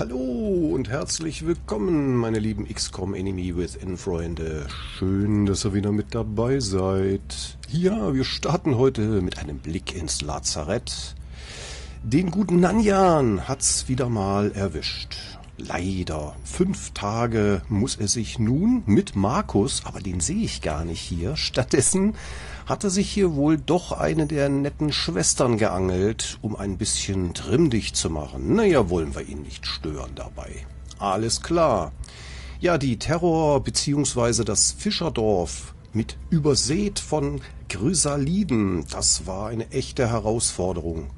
Hallo und herzlich willkommen, meine lieben XCOM Enemy Within Freunde. Schön, dass ihr wieder mit dabei seid. Ja, wir starten heute mit einem Blick ins Lazarett. Den guten Nanjan hat's wieder mal erwischt. Leider. Fünf Tage muss er sich nun mit Markus, aber den sehe ich gar nicht hier, stattdessen hatte sich hier wohl doch eine der netten Schwestern geangelt, um ein bisschen trimmdicht zu machen. Naja, wollen wir ihn nicht stören dabei. Alles klar. Ja, die Terror bzw. das Fischerdorf mit übersät von Chrysaliden, das war eine echte Herausforderung.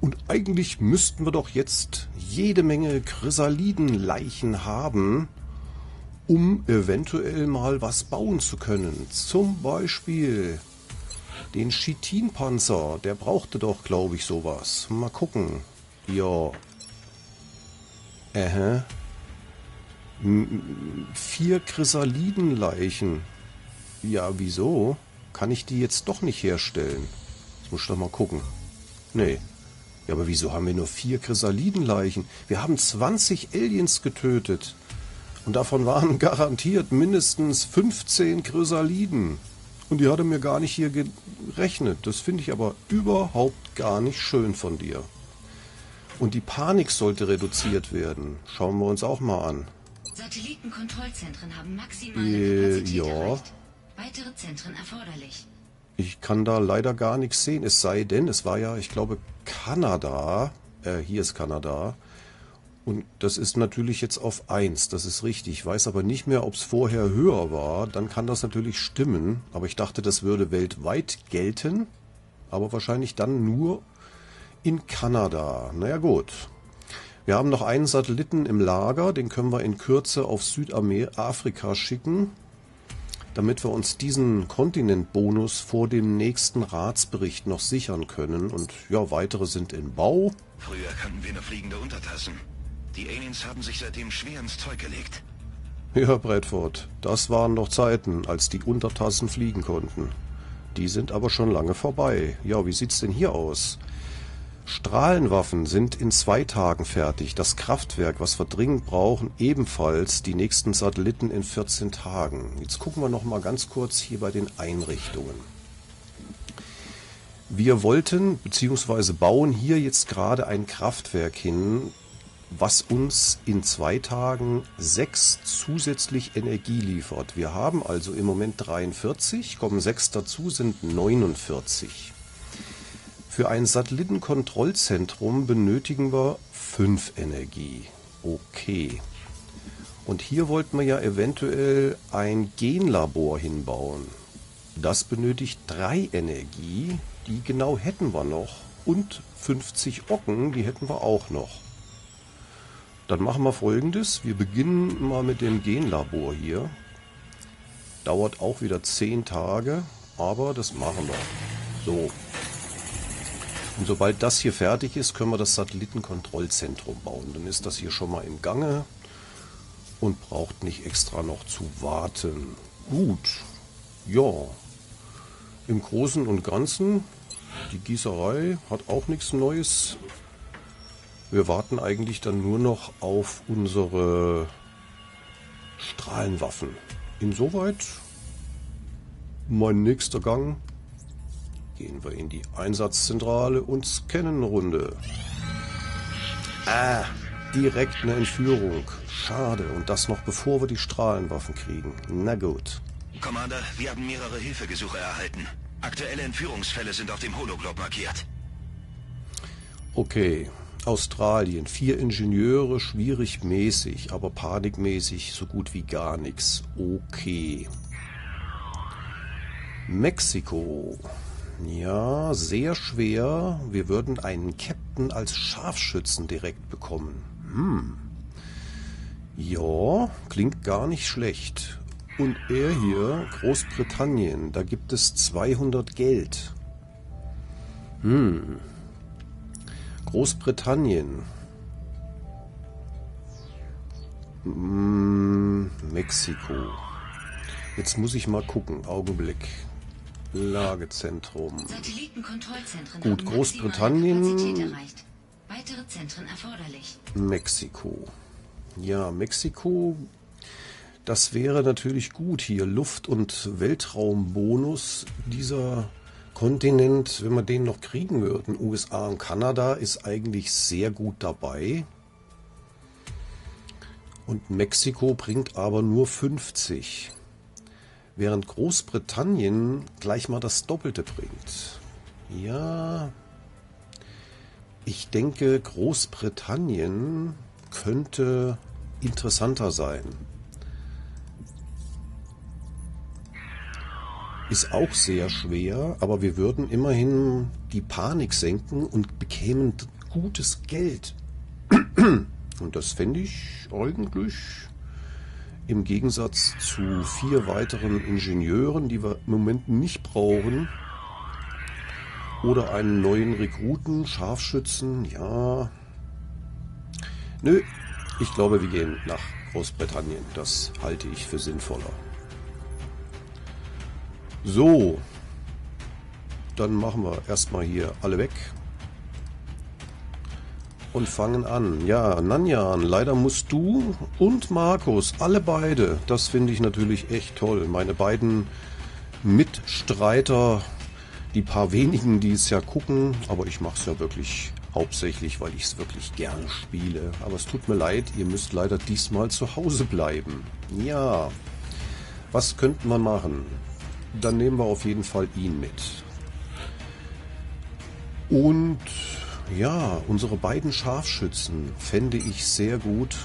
Und eigentlich müssten wir doch jetzt jede Menge Chrysalidenleichen haben, um eventuell mal was bauen zu können. Zum Beispiel den Chitinpanzer. Der brauchte doch, glaube ich, sowas. Mal gucken. Ja. Äh. Vier Chrysalidenleichen. Ja, wieso? Kann ich die jetzt doch nicht herstellen? Jetzt muss ich doch mal gucken. Nee. Ja, aber wieso haben wir nur vier Chrysalidenleichen? Wir haben 20 Aliens getötet. Und davon waren garantiert mindestens 15 Chrysaliden. Und die hatte mir gar nicht hier gerechnet. Das finde ich aber überhaupt gar nicht schön von dir. Und die Panik sollte reduziert werden. Schauen wir uns auch mal an. Satellitenkontrollzentren haben maximale äh, Kapazität ja. erreicht. Weitere Zentren erforderlich. Ich kann da leider gar nichts sehen, es sei denn, es war ja, ich glaube, Kanada. Äh, hier ist Kanada. Und das ist natürlich jetzt auf 1, das ist richtig. Ich weiß aber nicht mehr, ob es vorher höher war. Dann kann das natürlich stimmen. Aber ich dachte, das würde weltweit gelten. Aber wahrscheinlich dann nur in Kanada. Naja gut. Wir haben noch einen Satelliten im Lager. Den können wir in Kürze auf Südafrika schicken damit wir uns diesen Kontinentbonus vor dem nächsten Ratsbericht noch sichern können. Und ja, weitere sind in Bau. Früher kannten wir nur fliegende Untertassen. Die Aliens haben sich seitdem schwer ins Zeug gelegt. Ja, Bradford, das waren noch Zeiten, als die Untertassen fliegen konnten. Die sind aber schon lange vorbei. Ja, wie sieht's denn hier aus? Strahlenwaffen sind in zwei Tagen fertig, das Kraftwerk, was wir dringend brauchen, ebenfalls die nächsten Satelliten in 14 Tagen. Jetzt gucken wir noch mal ganz kurz hier bei den Einrichtungen. Wir wollten bzw. bauen hier jetzt gerade ein Kraftwerk hin, was uns in zwei Tagen sechs zusätzlich Energie liefert. Wir haben also im Moment 43, kommen sechs dazu, sind 49. Für ein Satellitenkontrollzentrum benötigen wir 5 Energie. Okay. Und hier wollten wir ja eventuell ein Genlabor hinbauen. Das benötigt 3 Energie. Die genau hätten wir noch. Und 50 Ocken, die hätten wir auch noch. Dann machen wir folgendes. Wir beginnen mal mit dem Genlabor hier. Dauert auch wieder 10 Tage, aber das machen wir. So, und sobald das hier fertig ist, können wir das Satellitenkontrollzentrum bauen. Dann ist das hier schon mal im Gange und braucht nicht extra noch zu warten. Gut, ja. Im Großen und Ganzen, die Gießerei hat auch nichts Neues. Wir warten eigentlich dann nur noch auf unsere Strahlenwaffen. Insoweit mein nächster Gang Gehen wir in die Einsatzzentrale und Scannenrunde. Ah, direkt eine Entführung. Schade, und das noch bevor wir die Strahlenwaffen kriegen. Na gut. Commander, wir haben mehrere Hilfegesuche erhalten. Aktuelle Entführungsfälle sind auf dem Hologlob markiert. Okay. Australien. Vier Ingenieure, schwierig mäßig, aber panikmäßig so gut wie gar nichts. Okay. Mexiko. Ja, sehr schwer. Wir würden einen Captain als Scharfschützen direkt bekommen. Hm. Ja, klingt gar nicht schlecht. Und er hier, Großbritannien, da gibt es 200 Geld. Hm. Großbritannien. Hm, Mexiko. Jetzt muss ich mal gucken. Augenblick. Lagezentrum. Gut, Großbritannien. Mexiko. Ja, Mexiko, das wäre natürlich gut hier. Luft- und Weltraumbonus dieser Kontinent, wenn wir den noch kriegen würden. USA und Kanada ist eigentlich sehr gut dabei. Und Mexiko bringt aber nur 50. Während Großbritannien gleich mal das Doppelte bringt. Ja, ich denke, Großbritannien könnte interessanter sein. Ist auch sehr schwer, aber wir würden immerhin die Panik senken und bekämen gutes Geld. Und das fände ich eigentlich im Gegensatz zu vier weiteren Ingenieuren, die wir im Moment nicht brauchen, oder einen neuen Rekruten, Scharfschützen, ja. Nö, ich glaube, wir gehen nach Großbritannien. Das halte ich für sinnvoller. So, dann machen wir erstmal hier alle weg und fangen an. Ja, Nanjan, leider musst du und Markus, alle beide, das finde ich natürlich echt toll. Meine beiden Mitstreiter, die paar wenigen, die es ja gucken, aber ich mache es ja wirklich hauptsächlich, weil ich es wirklich gerne spiele. Aber es tut mir leid, ihr müsst leider diesmal zu Hause bleiben. Ja, was könnte man machen? Dann nehmen wir auf jeden Fall ihn mit. Und ja, unsere beiden Scharfschützen fände ich sehr gut.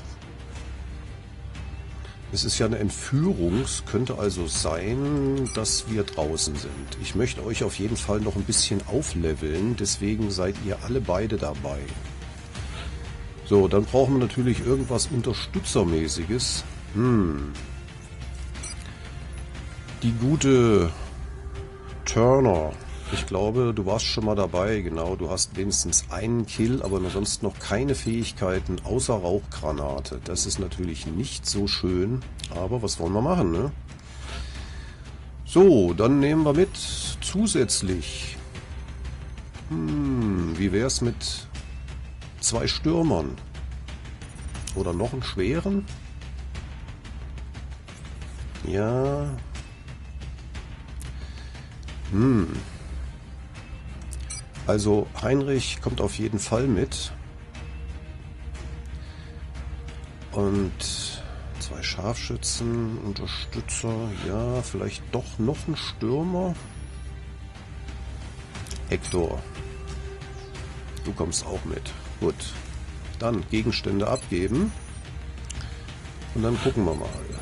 Es ist ja eine Entführung, es könnte also sein, dass wir draußen sind. Ich möchte euch auf jeden Fall noch ein bisschen aufleveln, deswegen seid ihr alle beide dabei. So, dann brauchen wir natürlich irgendwas Unterstützermäßiges. Hm. Die gute Turner ich glaube, du warst schon mal dabei, genau. Du hast wenigstens einen Kill, aber sonst noch keine Fähigkeiten außer Rauchgranate. Das ist natürlich nicht so schön, aber was wollen wir machen, ne? So, dann nehmen wir mit zusätzlich. Hm, wie wär's mit zwei Stürmern? Oder noch einen schweren? Ja. Hm. Also Heinrich kommt auf jeden Fall mit. Und zwei Scharfschützen, Unterstützer, ja, vielleicht doch noch ein Stürmer. Hector, du kommst auch mit. Gut, dann Gegenstände abgeben. Und dann gucken wir mal.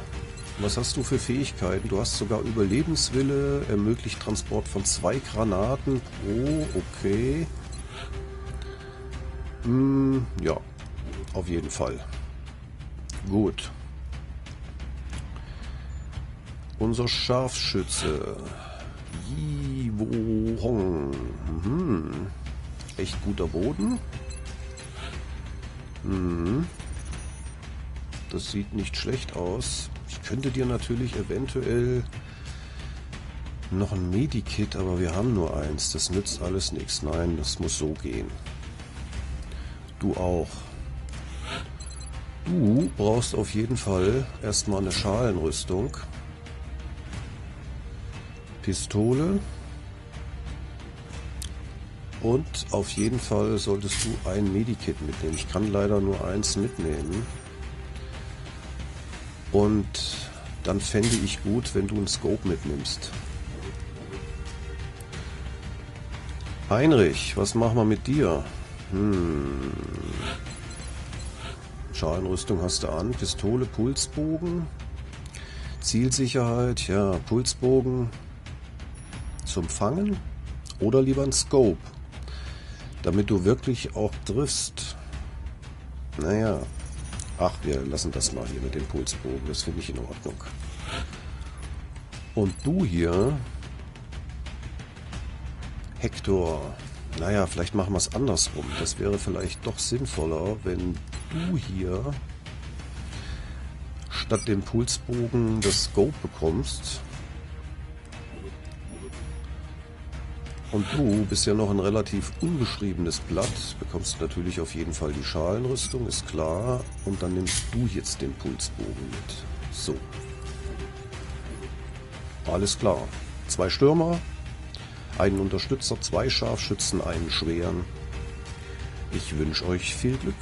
Was hast du für Fähigkeiten? Du hast sogar Überlebenswille, ermöglicht Transport von zwei Granaten pro, okay. Hm, ja, auf jeden Fall. Gut. Unser Scharfschütze. Yiwo Hong. Mhm. Echt guter Boden. Mhm. Das sieht nicht schlecht aus könnte dir natürlich eventuell noch ein Medikit, aber wir haben nur eins. Das nützt alles nichts. Nein, das muss so gehen. Du auch. Du brauchst auf jeden Fall erstmal eine Schalenrüstung. Pistole. Und auf jeden Fall solltest du ein Medikit mitnehmen. Ich kann leider nur eins mitnehmen. Und dann fände ich gut, wenn du einen Scope mitnimmst. Heinrich, was machen wir mit dir? Hm. Schalenrüstung hast du an, Pistole, Pulsbogen, Zielsicherheit, ja, Pulsbogen zum Fangen oder lieber ein Scope, damit du wirklich auch triffst. Naja, Ach, wir lassen das mal hier mit dem Pulsbogen. Das finde ich in Ordnung. Und du hier, Hector, naja, vielleicht machen wir es andersrum. Das wäre vielleicht doch sinnvoller, wenn du hier statt dem Pulsbogen das Scope bekommst. Und du bist ja noch ein relativ unbeschriebenes Blatt, bekommst natürlich auf jeden Fall die Schalenrüstung, ist klar. Und dann nimmst du jetzt den Pulsbogen mit. So. Alles klar. Zwei Stürmer, einen Unterstützer, zwei Scharfschützen, einen schweren. Ich wünsche euch viel Glück.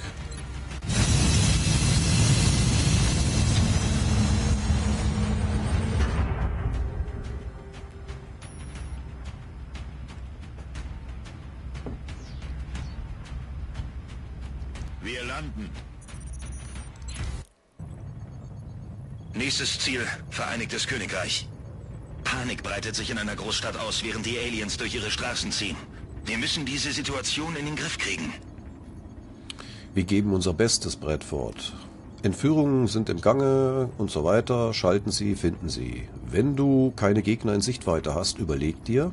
Nächstes Ziel, Vereinigtes Königreich. Panik breitet sich in einer Großstadt aus, während die Aliens durch ihre Straßen ziehen. Wir müssen diese Situation in den Griff kriegen. Wir geben unser Bestes, Bradford. Entführungen sind im Gange und so weiter. Schalten Sie, finden Sie. Wenn du keine Gegner in Sichtweite hast, überleg dir,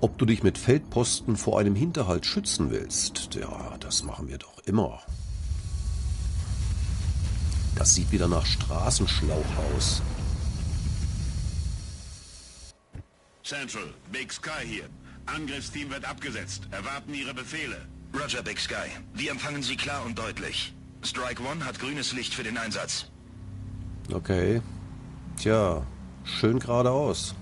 ob du dich mit Feldposten vor einem Hinterhalt schützen willst. Ja, das machen wir doch immer. Das sieht wieder nach Straßenschlauch aus. Central, Big Sky hier. Angriffsteam wird abgesetzt. Erwarten Ihre Befehle. Roger, Big Sky. Wir empfangen Sie klar und deutlich. Strike One hat grünes Licht für den Einsatz. Okay. Tja, schön geradeaus.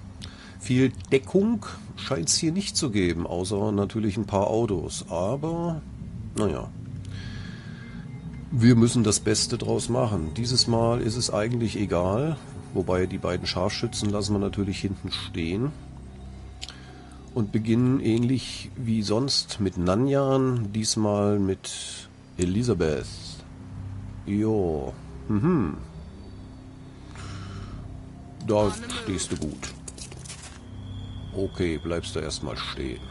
Viel Deckung scheint es hier nicht zu geben, außer natürlich ein paar Autos. Aber, naja. Wir müssen das Beste draus machen. Dieses Mal ist es eigentlich egal. Wobei die beiden Scharfschützen lassen wir natürlich hinten stehen. Und beginnen ähnlich wie sonst mit Nanjan, diesmal mit Elisabeth. Jo. Mhm. Da stehst du gut. Okay, bleibst du erstmal stehen.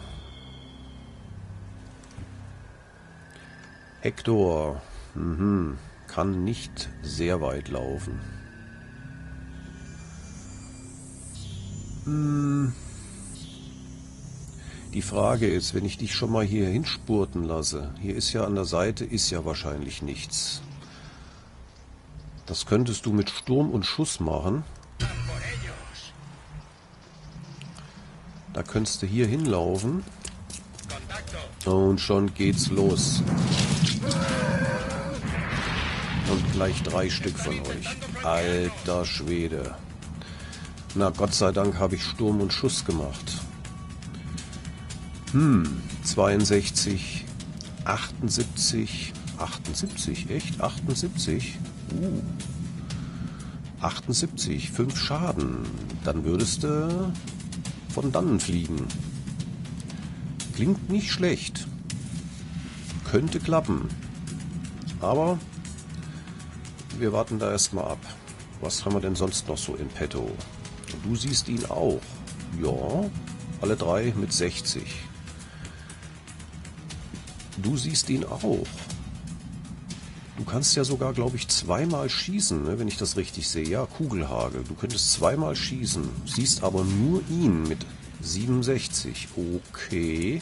Hector. Mhm. Kann nicht sehr weit laufen. Hm. Die Frage ist, wenn ich dich schon mal hier hinspurten lasse, hier ist ja an der Seite, ist ja wahrscheinlich nichts. Das könntest du mit Sturm und Schuss machen. Da könntest du hier hinlaufen. Und schon geht's los. Gleich drei Stück von euch. Alter Schwede. Na, Gott sei Dank habe ich Sturm und Schuss gemacht. Hm, 62, 78, 78, echt? 78? Uh. 78, 5 Schaden. Dann würdest du von dannen fliegen. Klingt nicht schlecht. Könnte klappen. Aber wir warten da erstmal ab. Was haben wir denn sonst noch so in petto? Du siehst ihn auch. Ja, alle drei mit 60. Du siehst ihn auch. Du kannst ja sogar, glaube ich, zweimal schießen, ne, wenn ich das richtig sehe. Ja, Kugelhagel. Du könntest zweimal schießen, siehst aber nur ihn mit 67. Okay.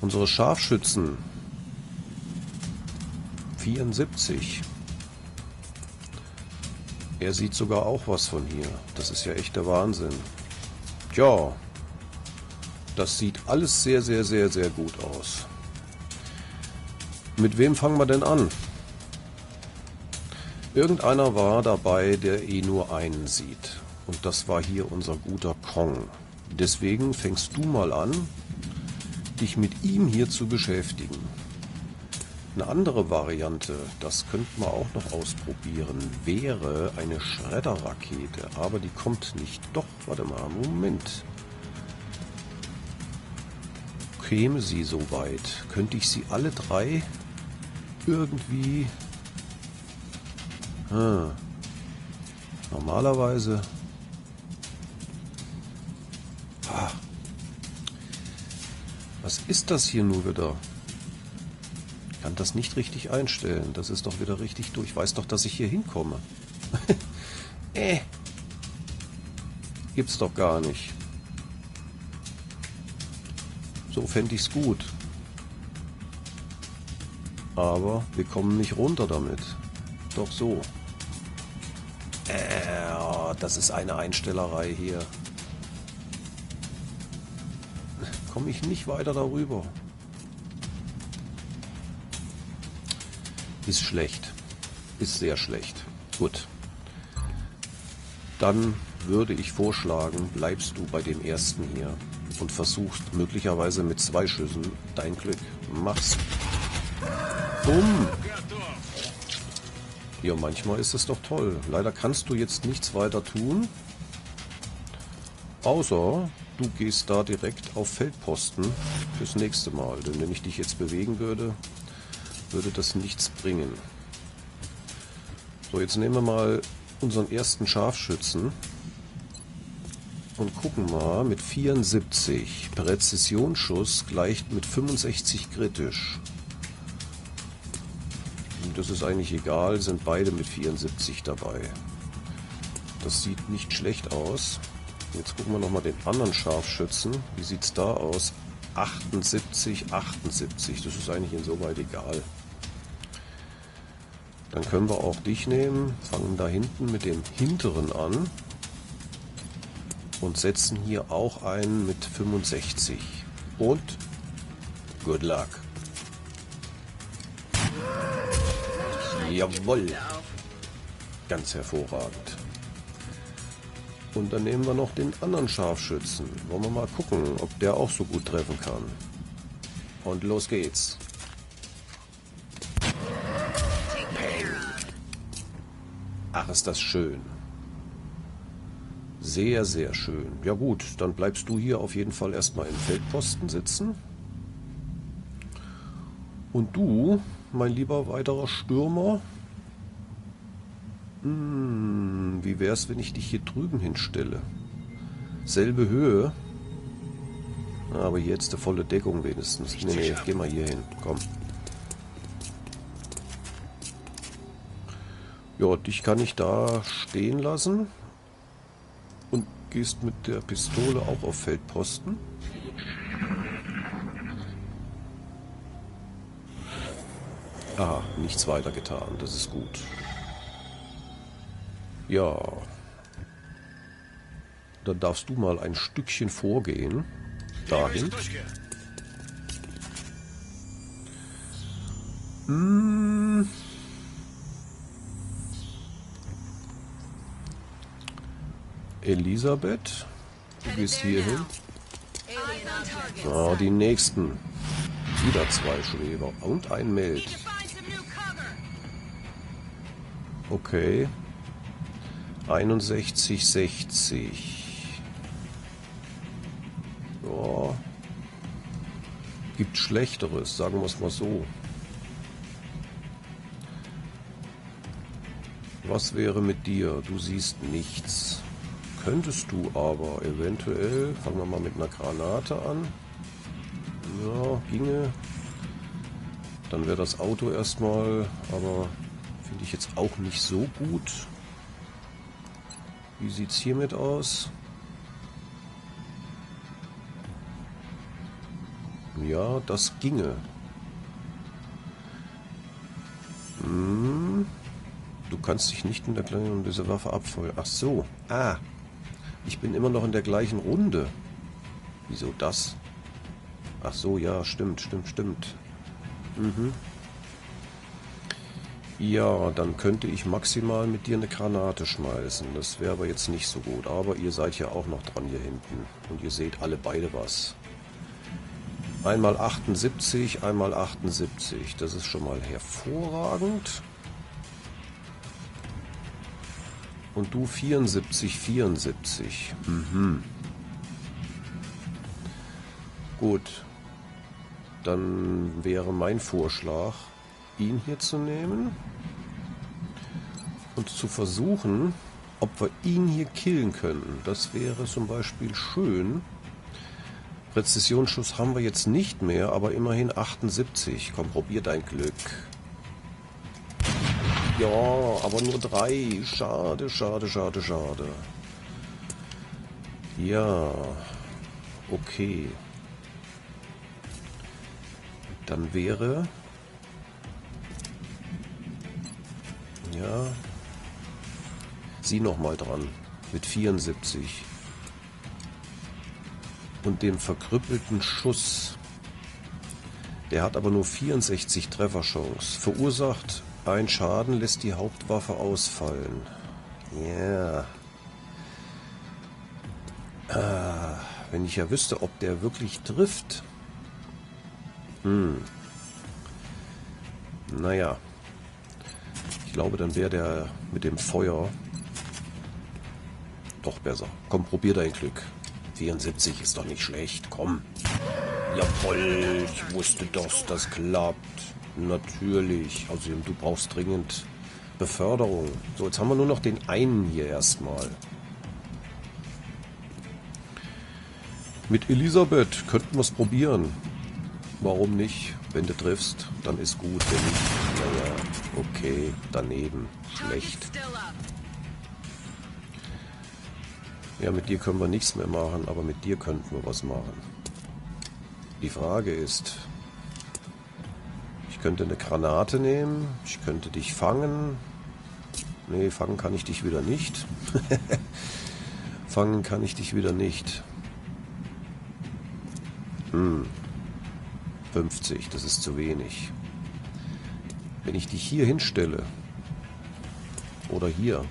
Unsere Scharfschützen 74. Er sieht sogar auch was von hier. Das ist ja echt der Wahnsinn. Tja, das sieht alles sehr, sehr, sehr, sehr gut aus. Mit wem fangen wir denn an? Irgendeiner war dabei, der eh nur einen sieht. Und das war hier unser guter Kong. Deswegen fängst du mal an, dich mit ihm hier zu beschäftigen. Eine andere Variante, das könnten wir auch noch ausprobieren, wäre eine Schredderrakete. Aber die kommt nicht. Doch, warte mal, Moment. Käme sie so weit, könnte ich sie alle drei irgendwie... Ah. Normalerweise... Ah. Was ist das hier nur wieder? Kann das nicht richtig einstellen. Das ist doch wieder richtig durch. Ich weiß doch, dass ich hier hinkomme. äh. Gibt's doch gar nicht. So fände ich's gut. Aber wir kommen nicht runter damit. Doch so. Äh, das ist eine Einstellerei hier. komme ich nicht weiter darüber. Ist schlecht. Ist sehr schlecht. Gut. Dann würde ich vorschlagen, bleibst du bei dem ersten hier und versuchst möglicherweise mit zwei Schüssen dein Glück. Mach's. Bumm. Ja, manchmal ist es doch toll. Leider kannst du jetzt nichts weiter tun. Außer du gehst da direkt auf Feldposten fürs nächste Mal. Denn wenn ich dich jetzt bewegen würde, würde das nichts bringen. So, jetzt nehmen wir mal unseren ersten Scharfschützen und gucken mal mit 74 Präzisionsschuss gleicht mit 65 kritisch. Das ist eigentlich egal, sind beide mit 74 dabei. Das sieht nicht schlecht aus. Jetzt gucken wir nochmal den anderen Scharfschützen. Wie sieht es da aus? 78, 78. Das ist eigentlich insoweit egal. Dann können wir auch dich nehmen, fangen da hinten mit dem hinteren an und setzen hier auch einen mit 65. Und good luck. Jawohl. Ganz hervorragend. Und dann nehmen wir noch den anderen Scharfschützen. Wollen wir mal gucken, ob der auch so gut treffen kann. Und los geht's. Ach, ist das schön. Sehr, sehr schön. Ja gut, dann bleibst du hier auf jeden Fall erstmal im Feldposten sitzen. Und du, mein lieber weiterer Stürmer, hm, wie wär's, wenn ich dich hier drüben hinstelle? Selbe Höhe. Aber jetzt eine volle Deckung wenigstens. Nee, nee, geh mal hier hin. Komm. Ja, dich kann ich da stehen lassen gehst mit der Pistole auch auf Feldposten. Ah, nichts weiter getan. Das ist gut. Ja. Dann darfst du mal ein Stückchen vorgehen. Dahin. Hm. Elisabeth. Du gehst hier hin. Ah, die nächsten. Wieder zwei Schweber und ein Meld. Okay. 61, 60. Ja. Gibt Schlechteres, sagen wir es mal so. Was wäre mit dir? Du siehst nichts könntest du aber eventuell, fangen wir mal mit einer Granate an. Ja, ginge. Dann wäre das Auto erstmal, aber finde ich jetzt auch nicht so gut. Wie sieht es hiermit aus? Ja, das ginge. Hm. Du kannst dich nicht in der kleinen diese Waffe abfeuern. Ach so. Ah. Ich bin immer noch in der gleichen Runde. Wieso das? Ach so, ja, stimmt, stimmt, stimmt. Mhm. Ja, dann könnte ich maximal mit dir eine Granate schmeißen. Das wäre aber jetzt nicht so gut. Aber ihr seid ja auch noch dran hier hinten. Und ihr seht alle beide was. Einmal 78, einmal 78. Das ist schon mal hervorragend. Und du 74, 74. Mhm. Gut. Dann wäre mein Vorschlag, ihn hier zu nehmen und zu versuchen, ob wir ihn hier killen können. Das wäre zum Beispiel schön. Präzisionsschuss haben wir jetzt nicht mehr, aber immerhin 78. Komm, probier dein Glück. Ja, aber nur drei. Schade, schade, schade, schade. Ja. Okay. Dann wäre... Ja. Sie nochmal dran. Mit 74. und dem verkrüppelten Schuss. Der hat aber nur 64 Trefferchance. Verursacht ein Schaden, lässt die Hauptwaffe ausfallen. Ja. Yeah. Ah, wenn ich ja wüsste, ob der wirklich trifft. Hm. Naja. Ich glaube, dann wäre der mit dem Feuer doch besser. Komm, probier dein Glück. 74 ist doch nicht schlecht. Komm. Jawoll, ich wusste doch, das klappt. Natürlich. Außerdem, du brauchst dringend Beförderung. So, jetzt haben wir nur noch den einen hier erstmal. Mit Elisabeth könnten wir es probieren. Warum nicht? Wenn du triffst, dann ist gut. Wenn nicht, naja, okay, daneben. Schlecht. Ja, mit dir können wir nichts mehr machen, aber mit dir könnten wir was machen. Die Frage ist, könnte eine Granate nehmen, ich könnte dich fangen. Nee, fangen kann ich dich wieder nicht. fangen kann ich dich wieder nicht. Hm. 50, das ist zu wenig. Wenn ich dich hier hinstelle, oder hier,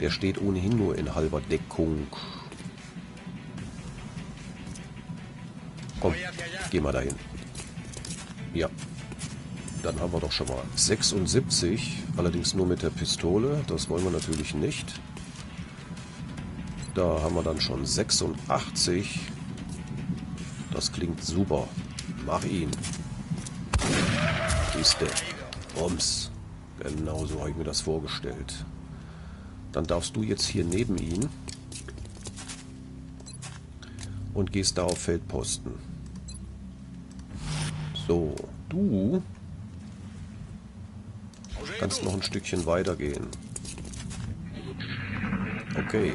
der steht ohnehin nur in halber Deckung. Komm, geh mal dahin. Ja. Dann haben wir doch schon mal 76, allerdings nur mit der Pistole. Das wollen wir natürlich nicht. Da haben wir dann schon 86. Das klingt super. Mach ihn. Kiste. Bums. Genau so habe ich mir das vorgestellt. Dann darfst du jetzt hier neben ihn und gehst da auf Feldposten. So, du kannst noch ein Stückchen weitergehen. Okay.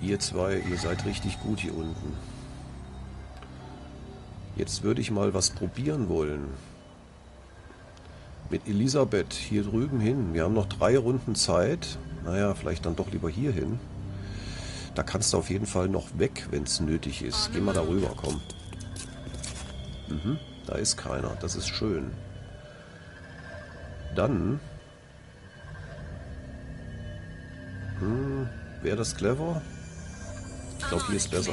Ihr zwei, ihr seid richtig gut hier unten. Jetzt würde ich mal was probieren wollen mit Elisabeth hier drüben hin. Wir haben noch drei Runden Zeit. Naja, vielleicht dann doch lieber hier hin. Da kannst du auf jeden Fall noch weg, wenn es nötig ist. Geh mal darüber, komm. Mhm, da ist keiner. Das ist schön. Dann... Hm, wäre das clever? Ich glaube, hier ist besser.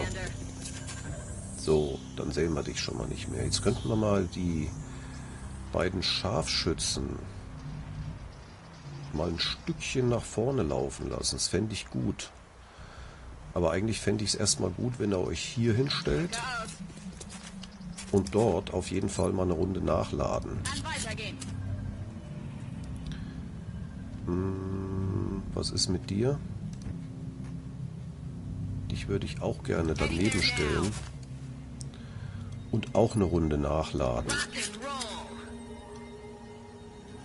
So, dann sehen wir dich schon mal nicht mehr. Jetzt könnten wir mal die beiden Scharfschützen mal ein Stückchen nach vorne laufen lassen. Das fände ich gut. Aber eigentlich fände ich es erstmal gut, wenn ihr euch hier hinstellt und dort auf jeden Fall mal eine Runde nachladen. Hm, was ist mit dir? Dich würde ich auch gerne daneben stellen und auch eine Runde nachladen.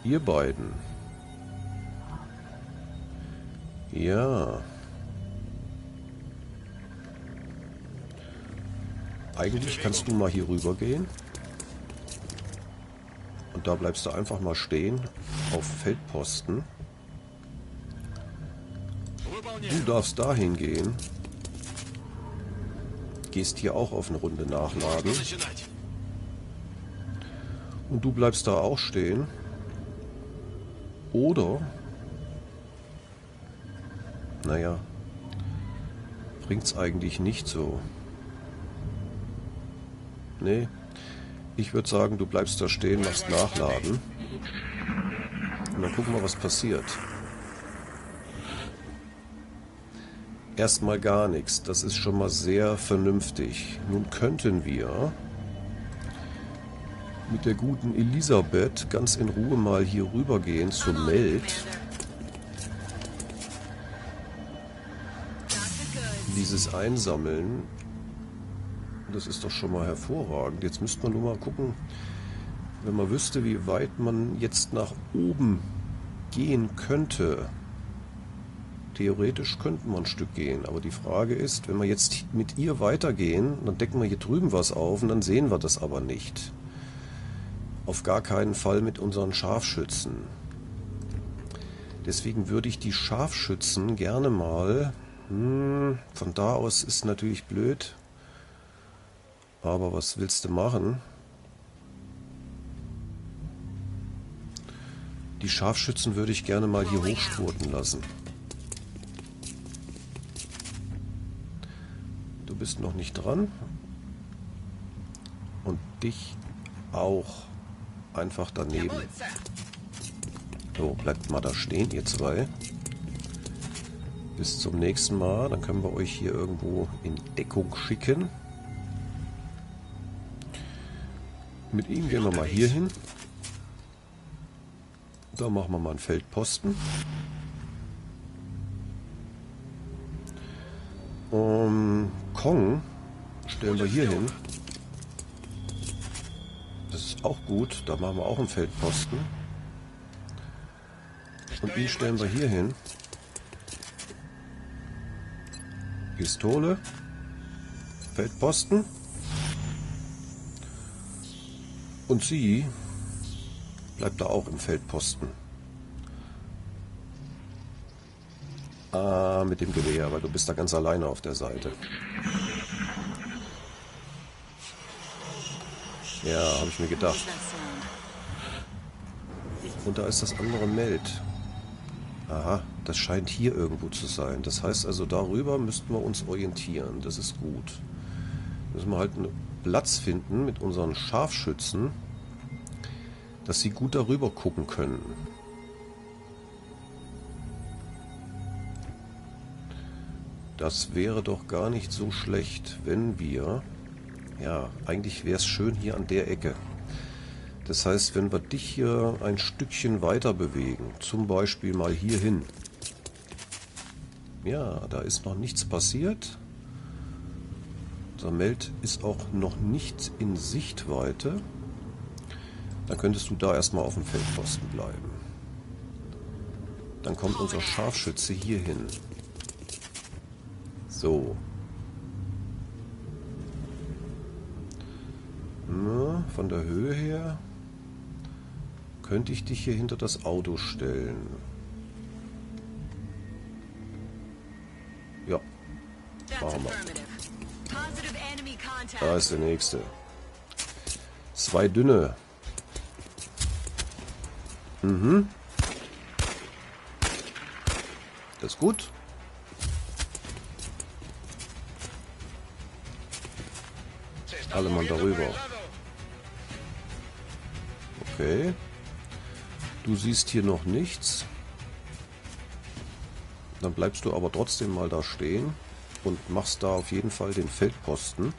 Ihr beiden. Ja. Eigentlich kannst du mal hier rüber gehen. Und da bleibst du einfach mal stehen auf Feldposten. Du darfst dahin gehen. Gehst hier auch auf eine Runde nachladen. Und du bleibst da auch stehen. Oder, naja, bringt es eigentlich nicht so. Nee, ich würde sagen, du bleibst da stehen, machst nachladen. Und dann gucken wir, was passiert. Erstmal gar nichts. Das ist schon mal sehr vernünftig. Nun könnten wir mit der guten Elisabeth ganz in Ruhe mal hier rüber gehen zur Meld. Dieses Einsammeln, das ist doch schon mal hervorragend. Jetzt müsste man nur mal gucken, wenn man wüsste, wie weit man jetzt nach oben gehen könnte. Theoretisch könnten wir ein Stück gehen, aber die Frage ist, wenn wir jetzt mit ihr weitergehen, dann decken wir hier drüben was auf und dann sehen wir das aber nicht. Auf gar keinen Fall mit unseren Scharfschützen. Deswegen würde ich die Scharfschützen gerne mal... Hm, von da aus ist natürlich blöd. Aber was willst du machen? Die Scharfschützen würde ich gerne mal hier hochspurten lassen. Du bist noch nicht dran. Und dich auch einfach daneben. So, bleibt mal da stehen, ihr zwei. Bis zum nächsten Mal. Dann können wir euch hier irgendwo in Deckung schicken. Mit ihm gehen wir mal hier hin. Da machen wir mal einen Feldposten. Um, Kong stellen wir hier hin. Das ist auch gut. Da machen wir auch einen Feldposten. Und ihn stellen wir hier hin. Pistole. Feldposten. Und sie bleibt da auch im Feldposten. Ah, mit dem Gewehr, weil du bist da ganz alleine auf der Seite. Ja, habe ich mir gedacht. Und da ist das andere Meld. Aha, das scheint hier irgendwo zu sein. Das heißt also, darüber müssten wir uns orientieren. Das ist gut. Müssen wir halt Platz finden mit unseren Scharfschützen, dass sie gut darüber gucken können. Das wäre doch gar nicht so schlecht, wenn wir... Ja, eigentlich wäre es schön hier an der Ecke. Das heißt, wenn wir dich hier ein Stückchen weiter bewegen, zum Beispiel mal hier hin. Ja, da ist noch nichts passiert. Meld ist auch noch nicht in Sichtweite. Dann könntest du da erstmal auf dem Feldposten bleiben. Dann kommt unser Scharfschütze hier hin. So. Na, von der Höhe her könnte ich dich hier hinter das Auto stellen. Da ist der nächste. Zwei dünne. Mhm. Das ist gut. Alle mal darüber. Okay. Du siehst hier noch nichts. Dann bleibst du aber trotzdem mal da stehen und machst da auf jeden Fall den Feldposten.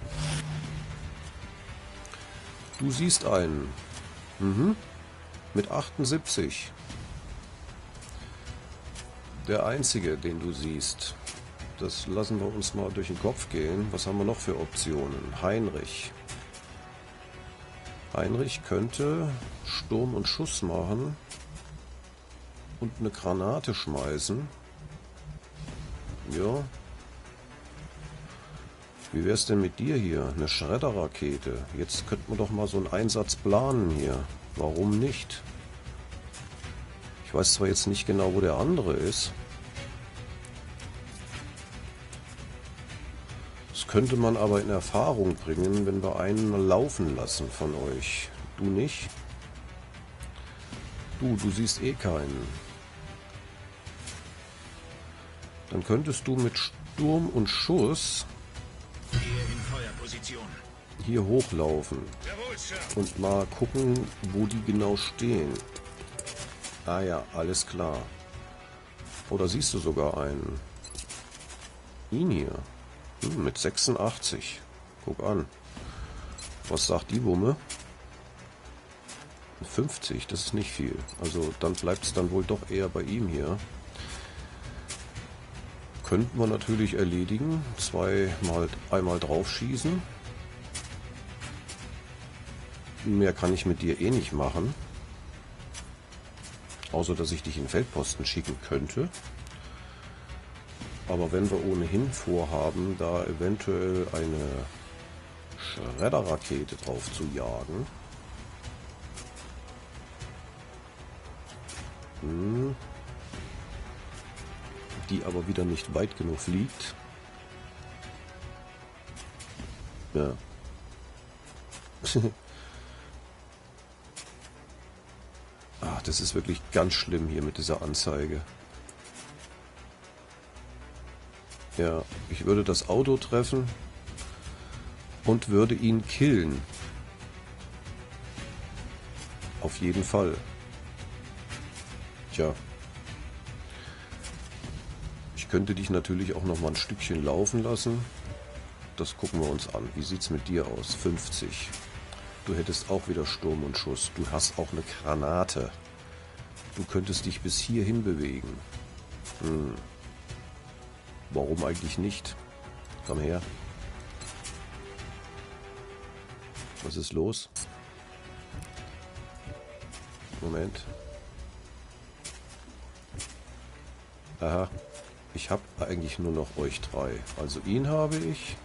Du siehst einen. Mhm. Mit 78. Der einzige, den du siehst. Das lassen wir uns mal durch den Kopf gehen. Was haben wir noch für Optionen? Heinrich. Heinrich könnte Sturm und Schuss machen und eine Granate schmeißen. Ja. Wie wäre es denn mit dir hier? Eine Schredderrakete. Jetzt könnten wir doch mal so einen Einsatz planen hier. Warum nicht? Ich weiß zwar jetzt nicht genau, wo der andere ist. könnte man aber in Erfahrung bringen, wenn wir einen laufen lassen von euch. Du nicht? Du, du siehst eh keinen. Dann könntest du mit Sturm und Schuss hier hochlaufen und mal gucken, wo die genau stehen. Ah ja, alles klar. Oder siehst du sogar einen? Ihn hier. Hm, mit 86. Guck an. Was sagt die Wumme? 50, das ist nicht viel. Also dann bleibt es dann wohl doch eher bei ihm hier. Könnten wir natürlich erledigen. Zweimal, einmal drauf schießen. Mehr kann ich mit dir eh nicht machen. Außer, dass ich dich in Feldposten schicken könnte. Aber wenn wir ohnehin vorhaben, da eventuell eine Schredderrakete drauf zu jagen, hm, die aber wieder nicht weit genug fliegt. Ja. Ach, das ist wirklich ganz schlimm hier mit dieser Anzeige. Ja, ich würde das Auto treffen und würde ihn killen. Auf jeden Fall. Tja. Könnte dich natürlich auch noch mal ein Stückchen laufen lassen. Das gucken wir uns an. Wie sieht's mit dir aus? 50. Du hättest auch wieder Sturm und Schuss. Du hast auch eine Granate. Du könntest dich bis hierhin bewegen. Hm. Warum eigentlich nicht? Komm her. Was ist los? Moment. Aha. Ich habe eigentlich nur noch euch drei. Also ihn habe ich.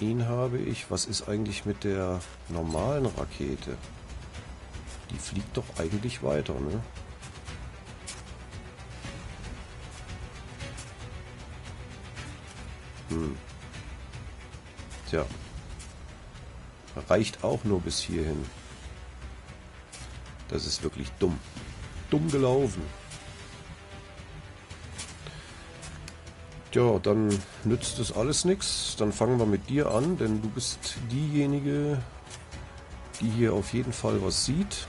Ihn habe ich. Was ist eigentlich mit der normalen Rakete? Die fliegt doch eigentlich weiter, ne? Hm. Tja. Reicht auch nur bis hierhin. Das ist wirklich dumm. Dumm gelaufen. Ja, dann nützt das alles nichts. Dann fangen wir mit dir an, denn du bist diejenige, die hier auf jeden Fall was sieht.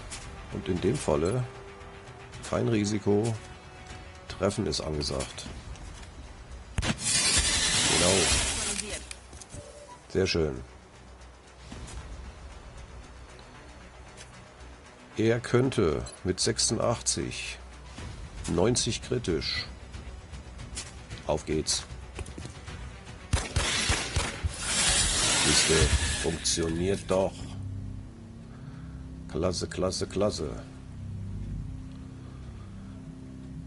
Und in dem Falle kein Risiko. Treffen ist angesagt. Genau. Sehr schön. Er könnte mit 86 90 kritisch. Auf geht's. Siehste, funktioniert doch. Klasse, klasse, klasse.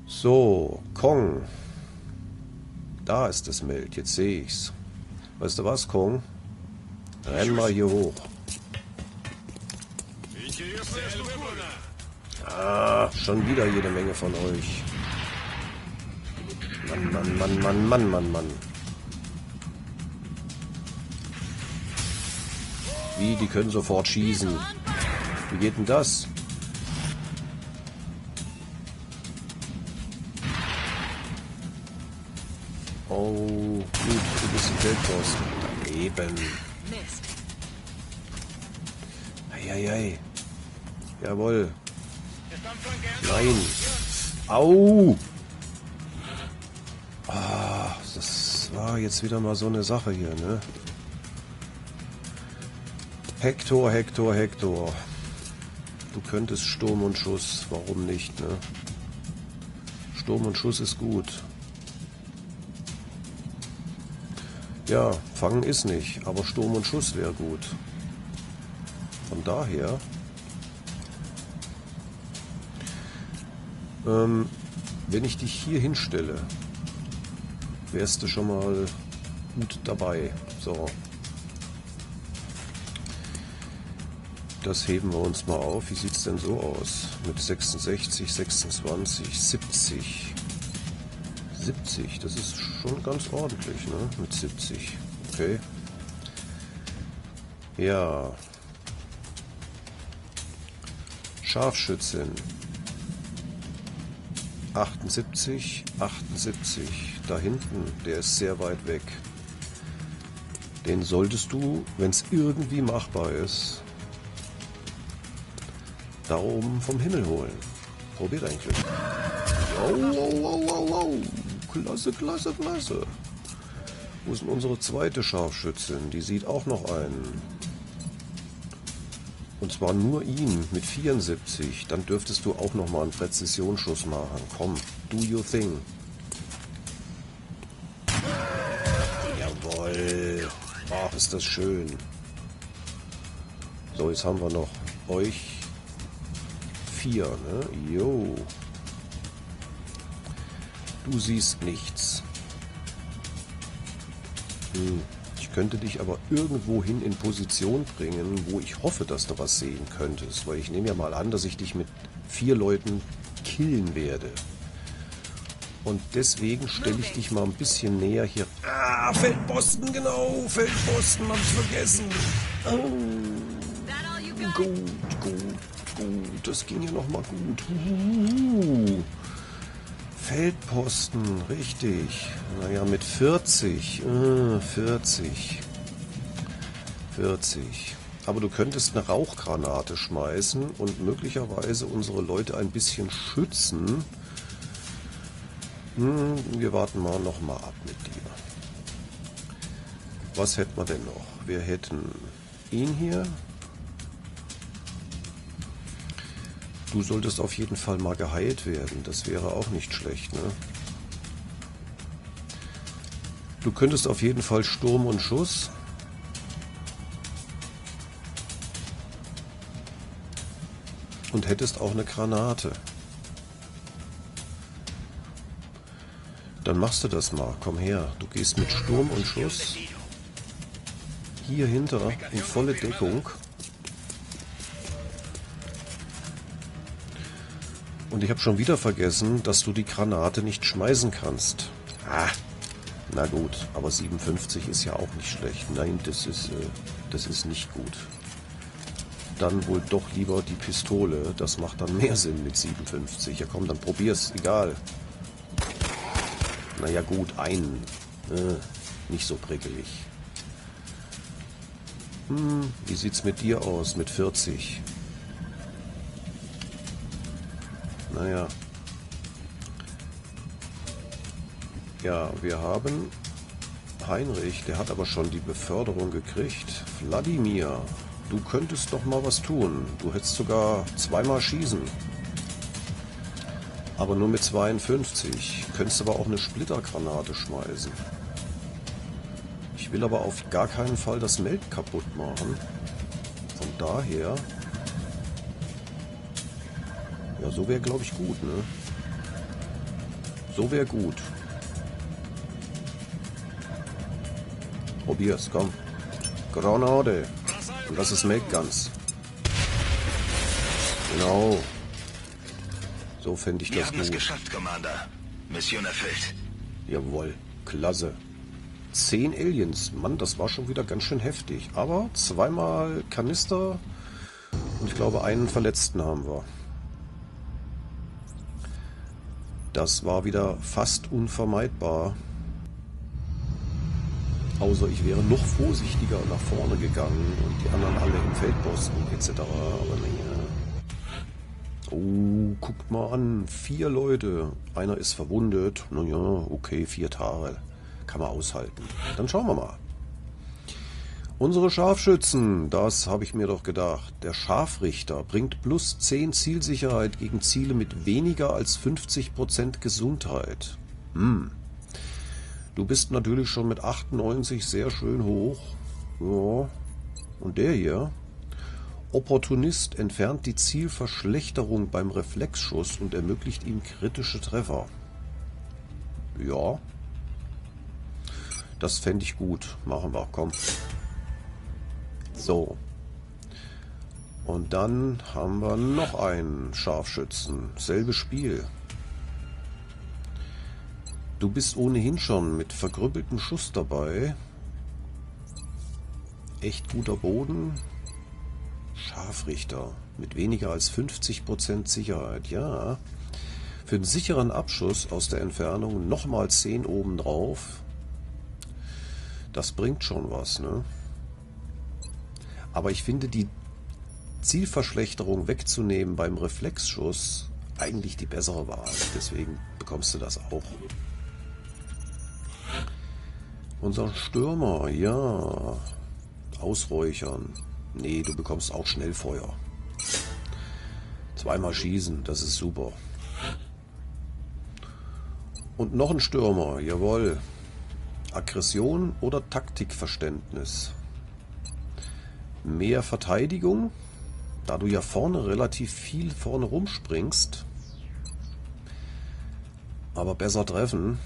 So, Kong. Da ist das Meld, jetzt sehe ich's. Weißt du was, Kong? Renn mal hier hoch. Ah, schon wieder jede Menge von euch. Mann, Mann, Mann, Mann, Mann, Mann, Mann. Wie, die können sofort schießen. Wie geht denn das? Oh, gut, du bist ein Geldboss. Daneben. Eieiei. Jawohl. Nein. Au! War jetzt wieder mal so eine Sache hier, ne? Hector, Hector, Hector. Du könntest Sturm und Schuss. Warum nicht, ne? Sturm und Schuss ist gut. Ja, fangen ist nicht, aber Sturm und Schuss wäre gut. Von daher... Ähm, wenn ich dich hier hinstelle, wärst du schon mal gut dabei. So. Das heben wir uns mal auf. Wie sieht es denn so aus? Mit 66, 26, 70. 70, das ist schon ganz ordentlich, ne? Mit 70. Okay. Ja. Scharfschützin. 78, 78. Da hinten, der ist sehr weit weg. Den solltest du, wenn es irgendwie machbar ist, da oben vom Himmel holen. Probier dein Glück. Wow, wow, wow, wow. Klasse, klasse, klasse. Wo ist denn unsere zweite Scharfschützin? Die sieht auch noch einen. Und zwar nur ihn mit 74. Dann dürftest du auch noch mal einen Präzisionsschuss machen. Komm, do your thing. Ach, ist das schön. So, jetzt haben wir noch euch vier, ne? Jo. Du siehst nichts. Hm. Ich könnte dich aber irgendwohin in Position bringen, wo ich hoffe, dass du was sehen könntest. Weil ich nehme ja mal an, dass ich dich mit vier Leuten killen werde. Und deswegen stelle ich dich mal ein bisschen näher hier. Ah, Feldposten, genau. Feldposten, hab ich vergessen. Oh. Gut, gut, gut. Das ging ja nochmal gut. Feldposten, richtig. Naja, mit 40. Äh, 40. 40. Aber du könntest eine Rauchgranate schmeißen und möglicherweise unsere Leute ein bisschen schützen. Hm, wir warten mal noch mal ab mit dir. Was hätten wir denn noch? Wir hätten ihn hier. Du solltest auf jeden Fall mal geheilt werden. Das wäre auch nicht schlecht, ne? Du könntest auf jeden Fall Sturm und Schuss. Und hättest auch eine Granate. Dann machst du das mal. Komm her. Du gehst mit Sturm und Schuss hier hinter in volle Deckung. Und ich habe schon wieder vergessen, dass du die Granate nicht schmeißen kannst. Ah, na gut, aber 57 ist ja auch nicht schlecht. Nein, das ist, äh, das ist nicht gut dann wohl doch lieber die Pistole. Das macht dann mehr Sinn mit 57. Ja komm, dann probier's. Egal. Naja gut, ein. Äh, nicht so prickelig. Hm, wie sieht's mit dir aus? Mit 40? Naja. Ja, wir haben Heinrich, der hat aber schon die Beförderung gekriegt. Wladimir, Du könntest doch mal was tun. Du hättest sogar zweimal schießen. Aber nur mit 52. Könntest aber auch eine Splittergranate schmeißen. Ich will aber auf gar keinen Fall das Meld kaputt machen. Von daher... Ja, so wäre, glaube ich, gut, ne? So wäre gut. Probier's, komm. Granate. Und das ist Make Guns. Genau. So fände ich Wir das haben gut. es geschafft, Commander. Mission erfüllt. Jawohl. Klasse. Zehn Aliens. Mann, das war schon wieder ganz schön heftig. Aber zweimal Kanister und ich glaube einen Verletzten haben wir. Das war wieder fast unvermeidbar. Außer ich wäre noch vorsichtiger nach vorne gegangen und die anderen alle im Feldposten etc. Aber naja. Oh, guckt mal an. Vier Leute. Einer ist verwundet. Naja, okay, vier Tage. Kann man aushalten. Dann schauen wir mal. Unsere Scharfschützen, das habe ich mir doch gedacht. Der Scharfrichter bringt plus 10 Zielsicherheit gegen Ziele mit weniger als 50% Gesundheit. Hm. Du bist natürlich schon mit 98 sehr schön hoch. Ja. Und der hier? Opportunist entfernt die Zielverschlechterung beim Reflexschuss und ermöglicht ihm kritische Treffer. Ja. Das fände ich gut. Machen wir, komm. So. Und dann haben wir noch einen Scharfschützen. Selbes Spiel. Du bist ohnehin schon mit vergrüppeltem Schuss dabei. Echt guter Boden. Scharfrichter mit weniger als 50% Sicherheit. Ja. Für einen sicheren Abschuss aus der Entfernung nochmal 10 oben drauf. Das bringt schon was, ne? Aber ich finde die Zielverschlechterung wegzunehmen beim Reflexschuss eigentlich die bessere Wahl. Deswegen bekommst du das auch. Unser Stürmer, ja. Ausräuchern. Nee, du bekommst auch Schnellfeuer. Zweimal schießen, das ist super. Und noch ein Stürmer, jawohl. Aggression oder Taktikverständnis. Mehr Verteidigung, da du ja vorne relativ viel vorne rumspringst. Aber besser treffen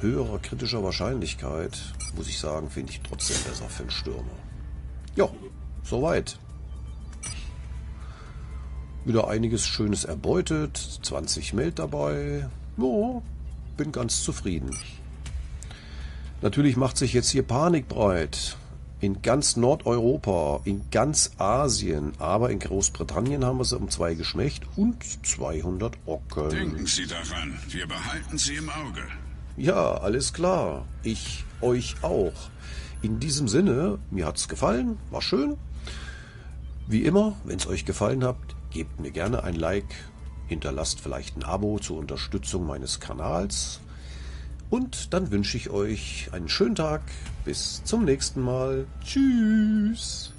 höherer kritischer Wahrscheinlichkeit, muss ich sagen, finde ich trotzdem besser für einen Stürmer. Ja, soweit. Wieder einiges Schönes erbeutet. 20 Meld dabei. Ja, bin ganz zufrieden. Natürlich macht sich jetzt hier Panik breit. In ganz Nordeuropa, in ganz Asien, aber in Großbritannien haben wir sie um zwei geschmächt und 200 Ocken. Denken Sie daran, wir behalten Sie im Auge. Ja, alles klar. Ich euch auch. In diesem Sinne, mir hat's gefallen, war schön. Wie immer, wenn es euch gefallen hat, gebt mir gerne ein Like, hinterlasst vielleicht ein Abo zur Unterstützung meines Kanals. Und dann wünsche ich euch einen schönen Tag. Bis zum nächsten Mal. Tschüss.